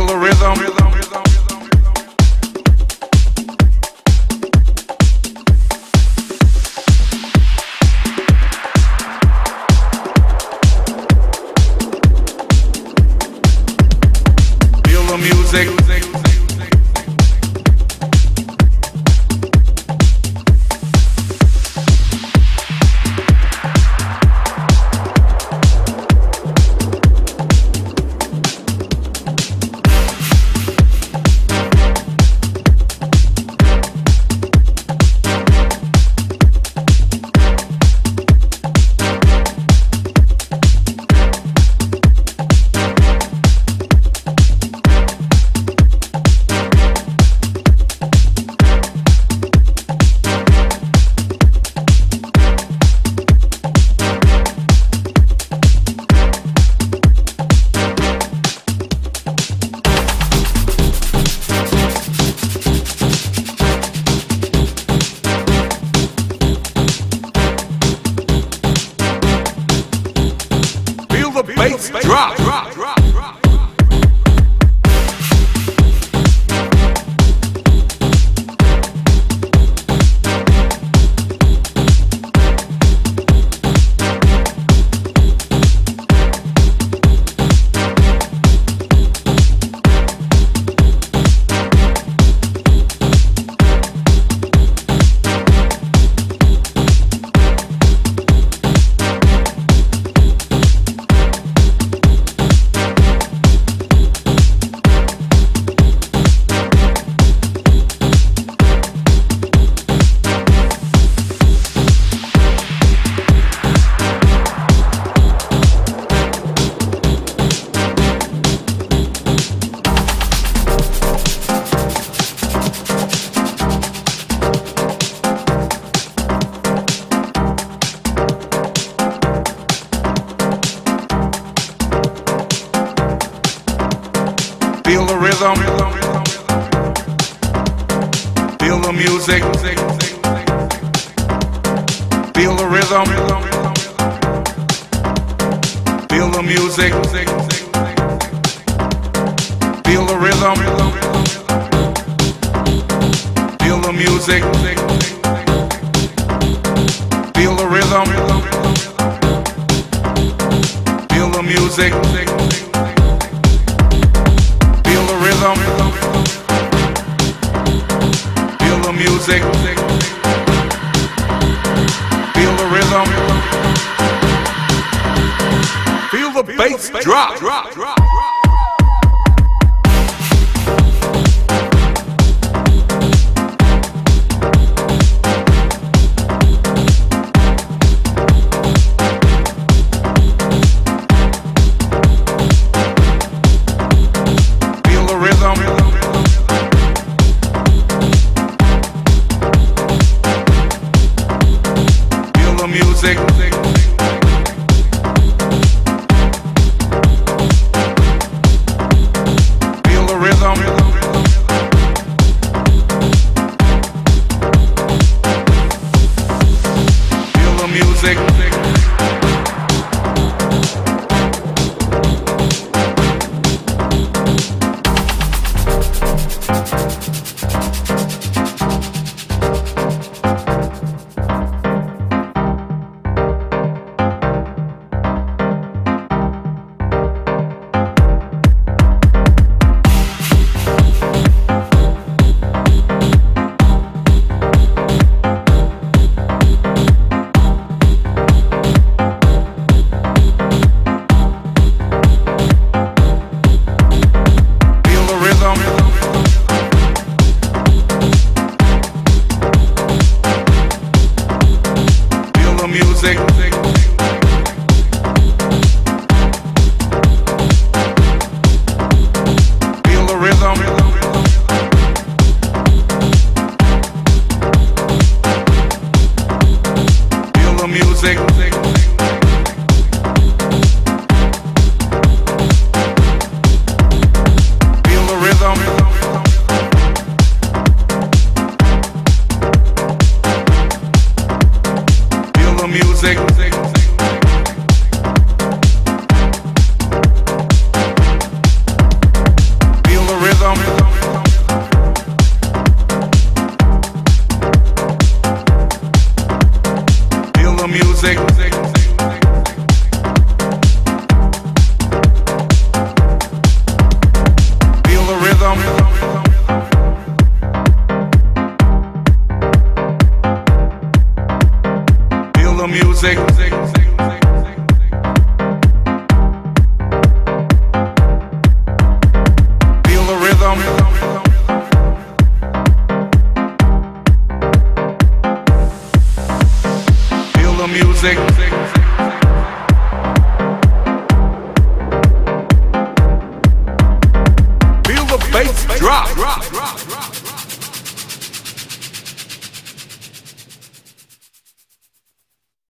Feel the rhythm. Feel the music. Bass drop. Feel the rhythm. Feel the music. Feel the rhythm. Feel the music. Feel the rhythm. Feel the music. Feel the rhythm. Feel the music. Music. Feel the rhythm. Feel the bass drop. music. music. Feel the rhythm. Feel the music. Feel the bass drop.